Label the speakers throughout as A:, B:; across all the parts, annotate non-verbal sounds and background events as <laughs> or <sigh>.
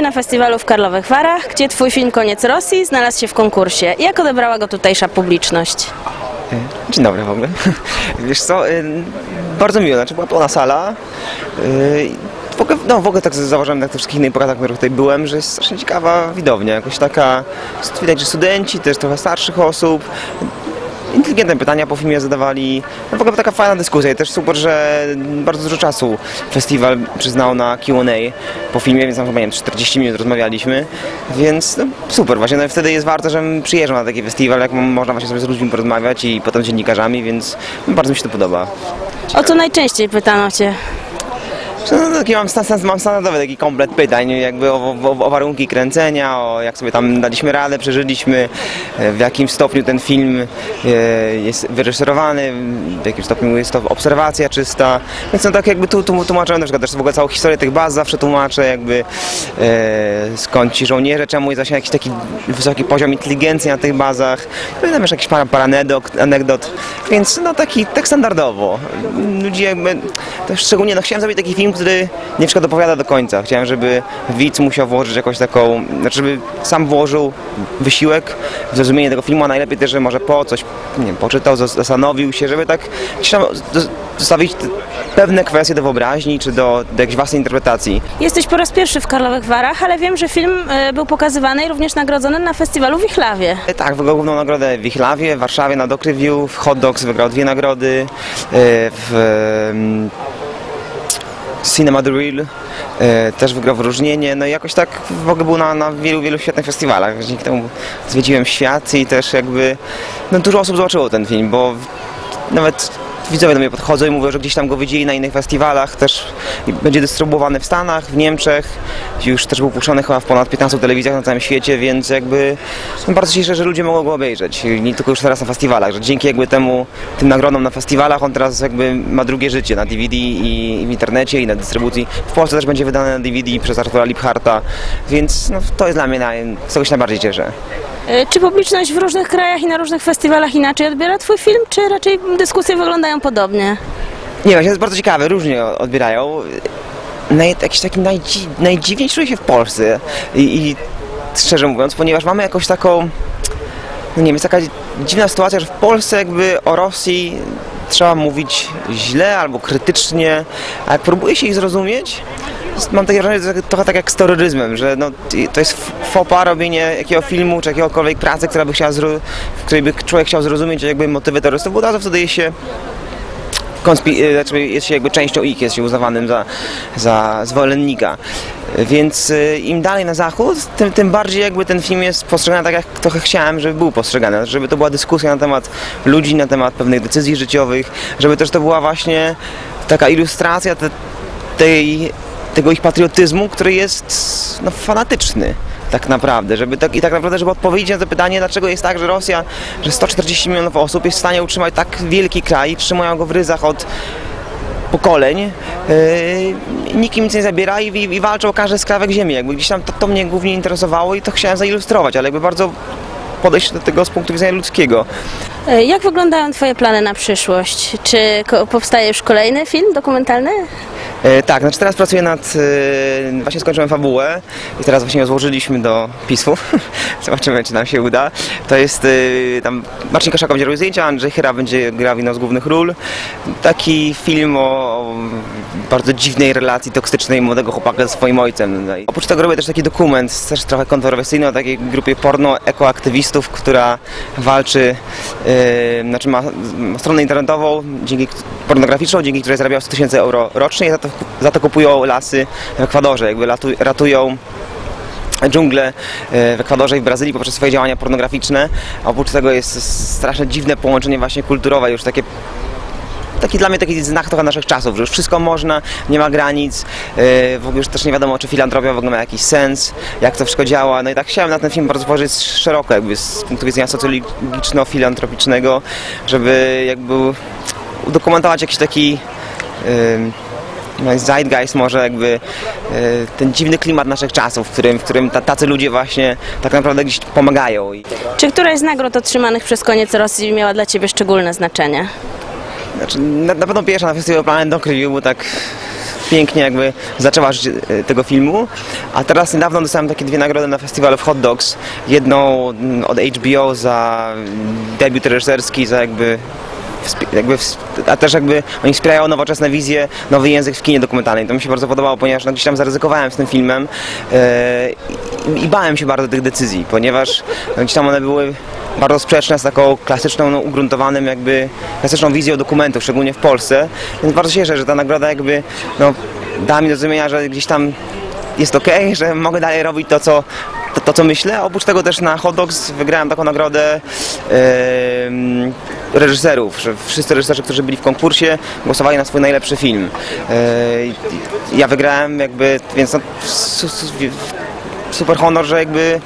A: się na festiwalu w Karlowych Warach, gdzie twój film Koniec Rosji znalazł się w konkursie. Jak odebrała go tutejsza publiczność?
B: Dzień dobry w ogóle. <laughs> Wiesz co, y, bardzo miło, znaczy była pełna sala. y, W ogóle, no w ogóle tak zauważyłem na tych wszystkich innych pokazach, na których tutaj byłem, że jest strasznie ciekawa widownia, jakoś taka, widać, że studenci, też trochę starszych osób, inteligentne pytania po filmie zadawali, no w ogóle taka fajna dyskusja i też super, że bardzo dużo czasu festiwal przyznał na Q&A po filmie, więc tam chyba nie wiem, 40 minut rozmawialiśmy, więc no, super, właśnie no, wtedy jest warto, że przyjeżdżam na taki festiwal, jak można właśnie sobie z ludźmi porozmawiać i potem z dziennikarzami, więc bardzo mi się to podoba.
A: O co najczęściej pytano cię?
B: No, no, taki mam, stan, mam standardowy taki komplet pytań, jakby o, o, o warunki kręcenia, o jak sobie tam daliśmy radę, przeżyliśmy, e, w jakim stopniu ten film e, jest wyreżyserowany, w jakim stopniu jest to obserwacja czysta. Więc no tak jakby tu, tu tłumaczę na przykład też w ogóle całą historię tych baz zawsze tłumaczę, jakby e, skąd ci żołnierze, czemu jest właśnie jakiś taki wysoki poziom inteligencji na tych bazach. Pamiętam jeszcze jakiś parę, parę anegdot, anegdot, więc no taki tak standardowo. Ludzie jakby, też szczególnie no chciałem zrobić taki film, który nie przykład opowiada do końca. Chciałem, żeby widz musiał włożyć jakąś taką, znaczy żeby sam włożył wysiłek w zrozumienie tego filmu, a najlepiej też, że może po coś, nie wiem, poczytał, zas- zastanowił się, żeby tak zostawić pewne kwestie do wyobraźni, czy do, do jakiejś własnej interpretacji.
A: Jesteś po raz pierwszy w Karlowych Warach, ale wiem, że film e, był pokazywany i również nagrodzony na festiwalu w Wichlawie.
B: E, Tak, wygrał główną nagrodę w Wichlawie, w Warszawie na Review, w Hot Dogs wygrał dwie nagrody, e, w Cinema The Real e, też wygrał wyróżnienie, no i jakoś tak w ogóle był na, na wielu, wielu świetnych festiwalach, dzięki temu zwiedziłem świat i też jakby no, dużo osób zobaczyło ten film, bo nawet widzowie do mnie podchodzą i mówią, że gdzieś tam go widzieli na innych festiwalach, też będzie dystrybuowany w Stanach, w Niemczech, już też był puszczony chyba w ponad 15 telewizjach na całym świecie, więc jakby bardzo cieszę, że ludzie mogą go obejrzeć, nie tylko już teraz na festiwalach, że dzięki jakby temu, tym nagrodom na festiwalach on teraz jakby ma drugie życie na DVD i w internecie i na dystrybucji. W Polsce też będzie wydane na DVD przez Artura Lipharta, więc no, to jest dla mnie, naj, z tego się najbardziej cieszę.
A: E, Czy publiczność w różnych krajach i na różnych festiwalach inaczej odbiera twój film, czy raczej dyskusje wyglądają podobnie?
B: Nie, właśnie jest bardzo ciekawe, różnie odbierają. Naj, jakiś taki najdzi, najdziwniej czuję się w Polsce I, i szczerze mówiąc, ponieważ mamy jakąś taką, no nie wiem, jest taka dziwna sytuacja, że w Polsce jakby o Rosji trzeba mówić źle albo krytycznie, jak próbuje się ich zrozumieć, mam takie wrażenie, że to trochę tak jak z terroryzmem, że no, to jest fopa robienie jakiego filmu czy jakiegokolwiek pracy, która by chciała w której by człowiek chciał zrozumieć jakby motywy terrorystów, bo od razu wtedy jest się e, znaczy jest się jakby częścią ich, jest się uznawanym za, za zwolennika. Więc e, im dalej na zachód, tym, tym bardziej jakby ten film jest postrzegany tak, jak trochę chciałem, żeby był postrzegany. Żeby to była dyskusja na temat ludzi, na temat pewnych decyzji życiowych, żeby też to była właśnie taka ilustracja te, tej, tego ich patriotyzmu, który jest no, fanatyczny tak naprawdę, żeby tak, i tak naprawdę, żeby odpowiedzieć na to pytanie, dlaczego jest tak, że Rosja, że 140 milionów osób jest w stanie utrzymać tak wielki kraj, trzymają go w ryzach od pokoleń, yy, nikt im nic nie zabiera i, i, i walczą o każdy skrawek ziemi, jakby gdzieś tam to, to mnie głównie interesowało i to chciałem zailustrować, ale jakby bardzo podejść do tego z punktu widzenia ludzkiego.
A: E, Jak wyglądają twoje plany na przyszłość? Czy powstaje już kolejny film dokumentalny?
B: E, tak, znaczy teraz pracuję nad, e, właśnie skończyłem fabułę i teraz właśnie ją złożyliśmy do PiSu. <laughs> Zobaczymy, czy nam się uda. To jest e, tam Marcin Kaszaka będzie robił zdjęcia, Andrzej Chyra będzie grał jedną z głównych ról. Taki film o, bardzo dziwnej relacji toksycznej młodego chłopaka ze swoim ojcem. No Oprócz tego robię też taki dokument, też trochę kontrowersyjny, o takiej grupie porno-ekoaktywistów, która walczy, znaczy ma, ma stronę internetową dzięki, pornograficzną, dzięki której zarabiał 100 tysięcy euro rocznie za to, za to kupują lasy w Ekwadorze, jakby ratują dżunglę e, w Ekwadorze i w Brazylii poprzez swoje działania pornograficzne. A oprócz tego jest strasznie dziwne połączenie właśnie kulturowe, już takie taki dla mnie taki znak trochę naszych czasów, że już wszystko można, nie ma granic, yy, w ogóle już też nie wiadomo, czy filantropia w ogóle ma jakiś sens, jak to wszystko działa. No i tak chciałem na ten film bardzo spojrzeć szeroko, jakby z punktu widzenia socjologiczno-filantropicznego, żeby jakby udokumentować jakiś taki yy, zeitgeist może jakby yy, ten dziwny klimat naszych czasów, w którym, w którym ta- tacy ludzie właśnie tak naprawdę gdzieś pomagają.
A: Czy któraś z nagród otrzymanych przez koniec Rosji miała dla ciebie szczególne znaczenie?
B: Znaczy, na, na pewno pierwsza na festiwalu Planet Doc Review, bo tak pięknie jakby zaczęła życie e, tego filmu. A teraz niedawno dostałem takie dwie nagrody na festiwalu w Hot Dogs. Jedną mm, od HBO za debiut reżyserski, za jakby jakby, a też jakby oni wspierają nowoczesne wizje, nowy język w kinie dokumentalnym. To mi się bardzo podobało, ponieważ no, gdzieś tam zaryzykowałem z tym filmem e, i, bałem się bardzo tych decyzji, ponieważ no, gdzieś tam one były bardzo sprzeczne z taką klasyczną, no, ugruntowanym jakby, klasyczną wizją dokumentu, szczególnie w Polsce. Więc bardzo się cieszę, że ta nagroda jakby no, dała mi do zrozumienia, że gdzieś tam jest okej, <laughs> że mogę dalej robić to, co, to, to, co myślę. Oprócz tego też na Hot Dogs wygrałem taką nagrodę reżyserów, że wszyscy reżyserzy, którzy byli w konkursie, głosowali na swój najlepszy film. E, ja wygrałem jakby, więc no, su, su, super honor, że jakby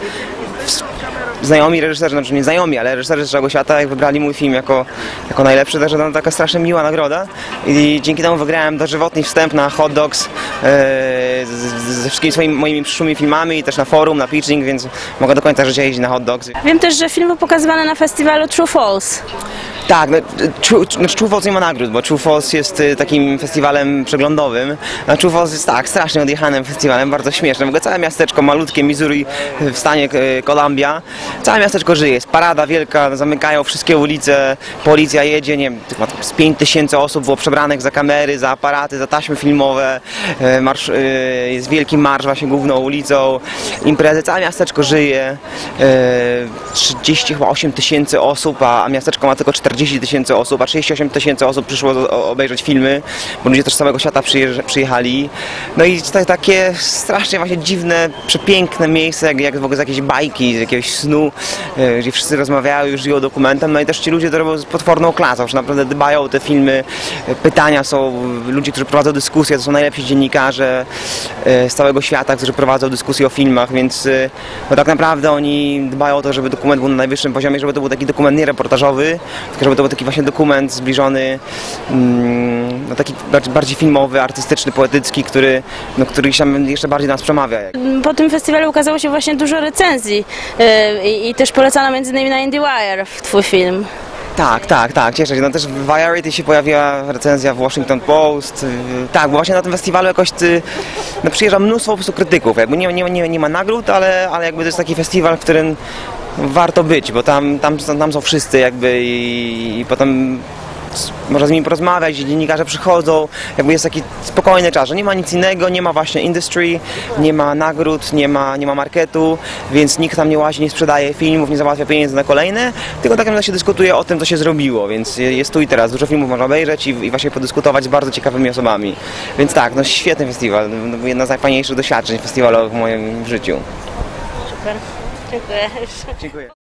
B: znajomi reżyserzy, znaczy nie znajomi, ale reżyserzy z całego świata wybrali mój film jako, jako najlepszy, także to taka strasznie miła nagroda i dzięki temu wygrałem dożywotni wstęp na Hot Dogs e, ze wszystkimi swoimi moimi przyszłymi filmami i też na forum, na pitching, więc mogę do końca życia jeździć na Hot Dogs.
A: Wiem też, że film był pokazywany na festiwalu True False.
B: Tak, no, True, Falls nie ma nagród, bo True Falls jest y, takim festiwalem przeglądowym. A True Falls jest tak, strasznie odjechanym festiwalem, bardzo śmiesznym. W ogóle całe miasteczko malutkie, Missouri y, w stanie y, Columbia. Całe miasteczko żyje, jest parada wielka, zamykają wszystkie ulice, policja jedzie, nie wiem, z 5 tysięcy osób było przebranych za kamery, za aparaty, za taśmy filmowe. Marsz, jest wielki marsz właśnie główną ulicą, imprezy, całe miasteczko żyje. Y, 38 tysięcy osób, a miasteczko ma tylko 40 tysięcy osób, a 38 tysięcy osób przyszło o- obejrzeć filmy, bo ludzie też z całego świata przyjechali. No i to takie strasznie właśnie dziwne, przepiękne miejsce, jak, jak w ogóle z jakiejś bajki, z jakiegoś snu, e, gdzie wszyscy rozmawiają już żyją dokumentem, no i też ci ludzie to robią z potworną klasą, że naprawdę dbają o te filmy, pytania są, ludzie, którzy prowadzą dyskusje, to są najlepsi dziennikarze e, z całego świata, którzy prowadzą dyskusje o filmach, więc e, no tak naprawdę oni dbają o to, żeby dokument był na najwyższym poziomie, żeby to był taki dokument nie reportażowy, tylko żeby to był taki właśnie dokument zbliżony, mm, no taki bardziej, filmowy, artystyczny, poetycki, który, no, który jeszcze bardziej nas przemawia.
A: Po tym festiwalu ukazało się właśnie dużo recenzji yy, i, i też polecano między innymi na IndieWire w twój film.
B: Tak, tak, tak, cieszę się. No też w Variety się pojawiła recenzja w Washington Post. Tak, bo właśnie na tym festiwalu jakoś ty, no, przyjeżdża mnóstwo po prostu krytyków. Jakby nie, nie, nie, nie ma nagród, ale, ale jakby to jest taki festiwal, w którym warto być, bo tam, tam, tam są wszyscy jakby i, i potem można z nimi porozmawiać, dziennikarze przychodzą, jakby jest taki spokojny czas, że nie ma nic innego, nie ma właśnie industry, nie ma nagród, nie ma, nie ma marketu, więc nikt tam nie łazi, nie sprzedaje filmów, nie załatwia pieniędzy na kolejne, tylko tak naprawdę się dyskutuje o tym, co się zrobiło, więc jest tu i teraz, dużo filmów można obejrzeć i, i właśnie podyskutować z bardzo ciekawymi osobami. Więc tak, no świetny festiwal, no, jedna z najfajniejszych doświadczeń festiwalowych w moim życiu.
A: Super. Dziękuję.
B: Dziękuję.